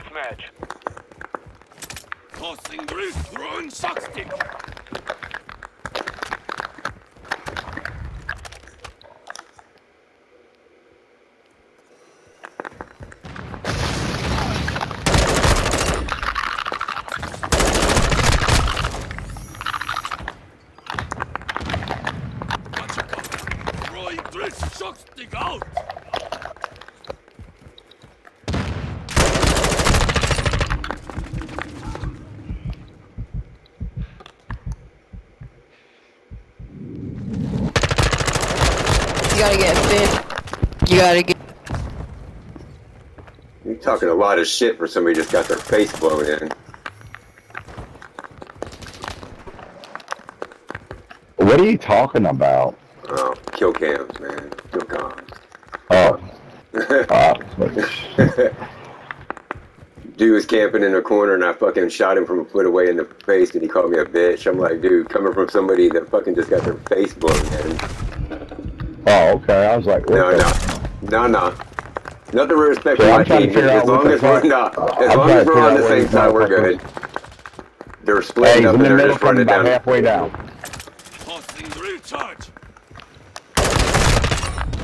deathmatch. Tossing roof, throwing shock stick. You're talking a lot of shit for somebody just got their face blown in. What are you talking about? Oh, kill cams, man. Kill cams. Oh, uh, dude was camping in a corner and I fucking shot him from a foot away in the face and he called me a bitch. I'm like, dude, coming from somebody that fucking just got their face blown in. oh, okay. I was like, what No, no. No, no. Nothing to respect So my I'm trying to team. figure As long as we're not, as I'm long as we're on the same side, we're good. They're splitting he's up and the they're just running about down. halfway down. Tossing drift.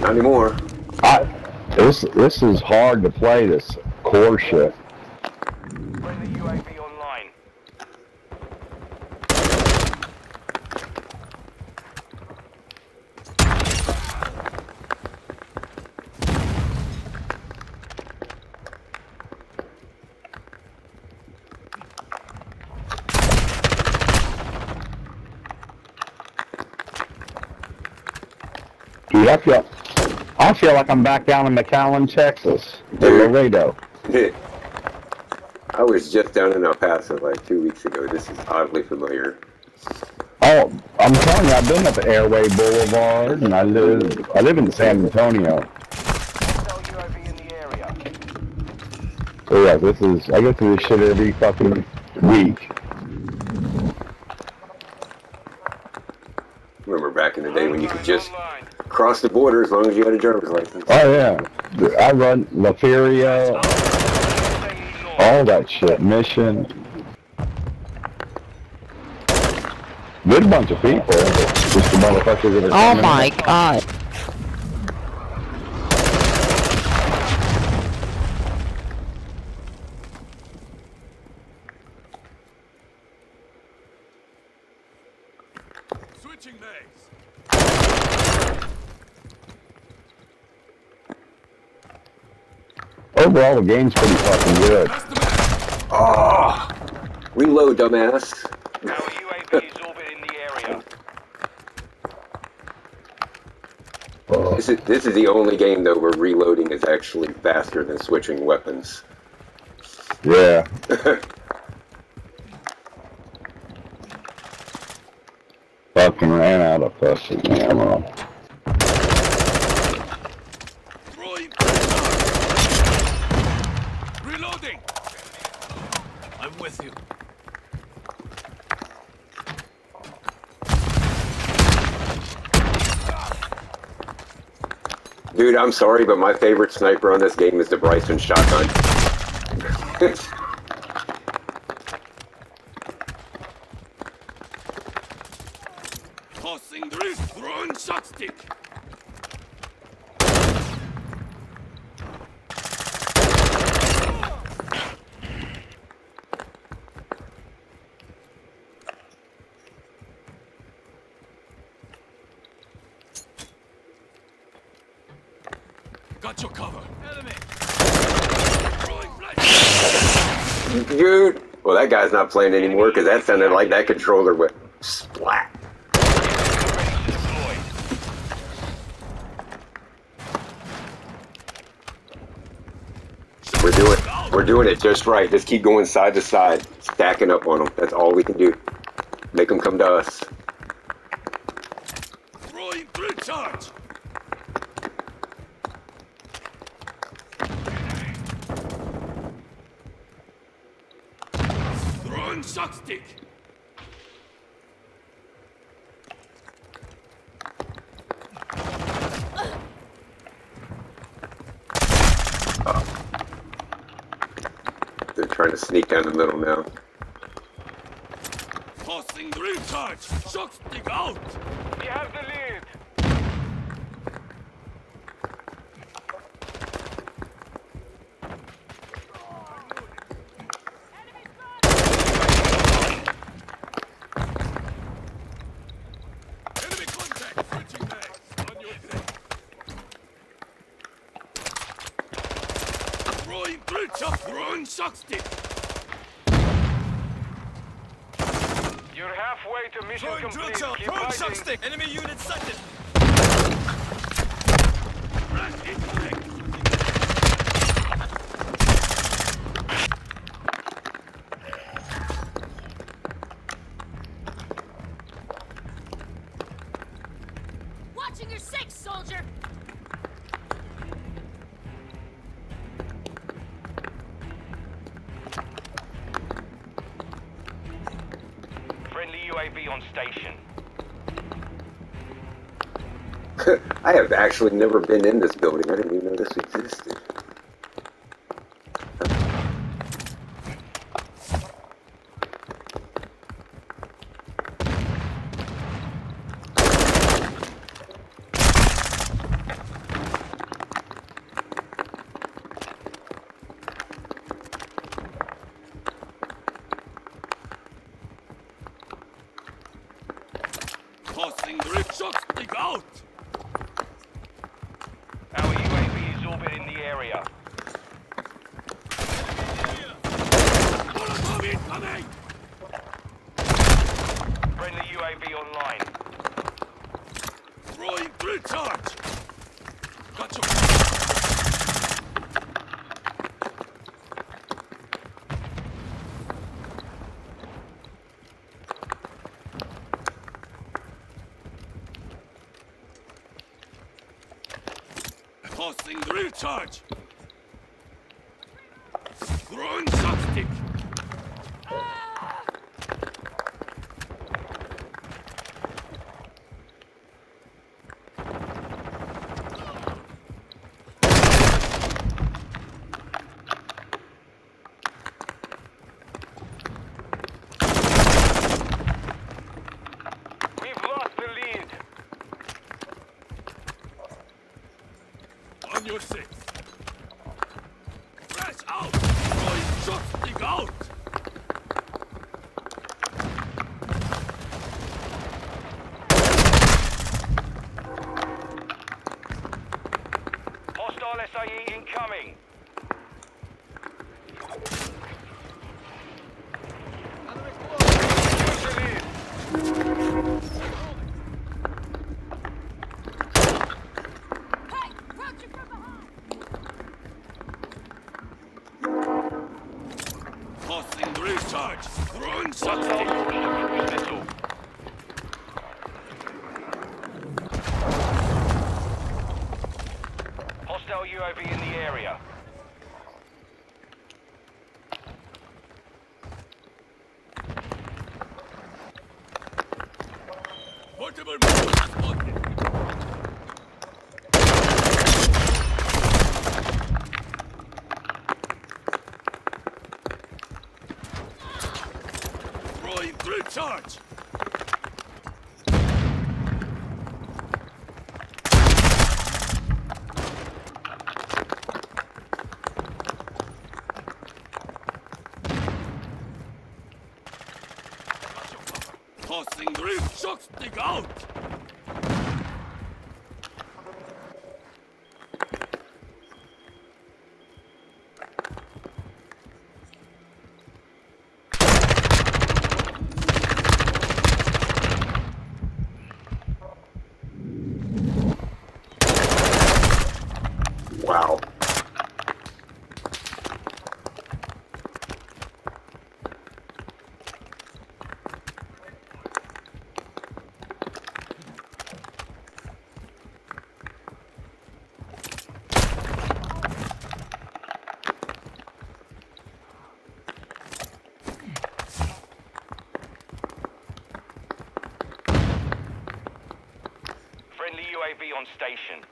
Not anymore. I, this this is hard to play. This core shit. Online. Dude, I feel like I'm back down in McAllen, Texas, in. Laredo. I was just down in El Paso like two weeks ago. This is oddly familiar. Oh, I'm telling you, I've been up Airway Boulevard, and I live I live in San Antonio. Hostile UAV in the area. So yeah, this is I go through this shit every fucking week. Remember back in the day when you could just. Cross the border as long as you had a driver's license. Oh yeah, I run La Feria, Staying north. all that shit. Mission. Good bunch of people. Just the motherfuckers that are Oh my in. god. Switching legs. Overall, the game's pretty fucking good. That's the man. Oh, reload, dumbass. Our UAV is orbiting the area. This is this is the only game though where reloading is actually faster than switching weapons. Yeah. Fucking ran out of fucking ammo. Throwing drill charge. Reloading. I'm with you. Dude, I'm sorry, but my favorite sniper on this game is the Bryson shotgun. Tossing drift, throwing shock stick. Got your cover. Enemy. Dude, well that guy's not playing anymore because that sounded like that controller went splat. Ready to deploy. We're doing we're doing it just right. Just keep going side to side, stacking up on them. That's all we can do. Make them come to us. Throwing drill charge. Throwing shock stick. They're trying to sneak down the middle now. Tossing recharge. Shock stick out. We have the lead. Enemy contact. Switching mags. On your track. Throwing drill shock. Throwing stick. You're halfway to mission Throwing drill complete. shock. Keep Throwing shock fighting. stick. Enemy unit sighted. UAV on station. I have actually never been in this building. I didn't even know this existed. Out. Our UAV is orbiting the area. Molotov incoming. Friendly UAV online. Throwing drill charge. Tossing drill charge. Throwing shock stick. We've lost the lead. Six. Crash out. Throwing shock stick out. Hostile SAE incoming. Drill charge. Tossing drill shock stick out. Wow. Friendly UAV on station.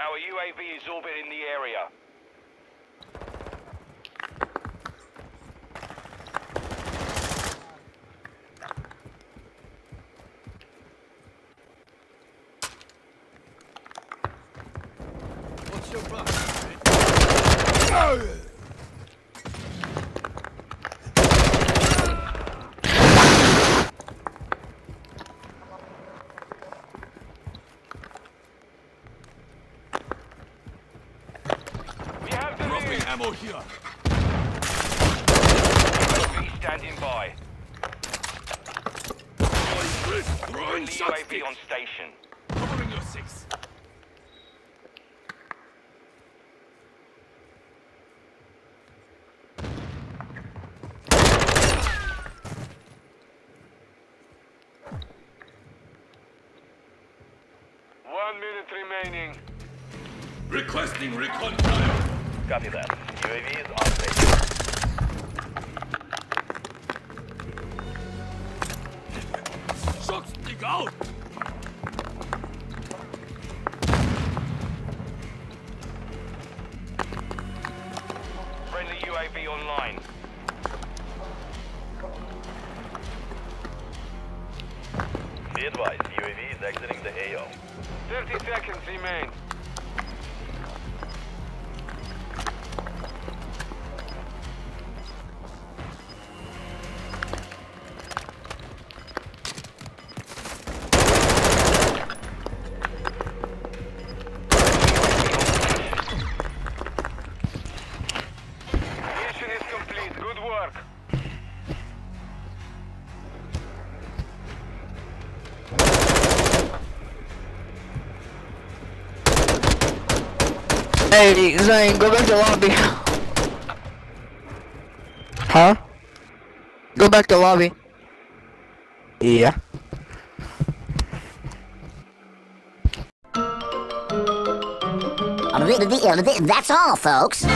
Our UAV is orbiting the area. Ammo here. Standing by. Throwing threats. Throwing Friendly UAV on station. Covering your six. One minute remaining. Requesting recon flyer. Copy that. UAV is on station. Shock stick out. Friendly UAV online. Hey, Zane, go back to lobby. Huh? Go back to lobby. Yeah. That's all, folks.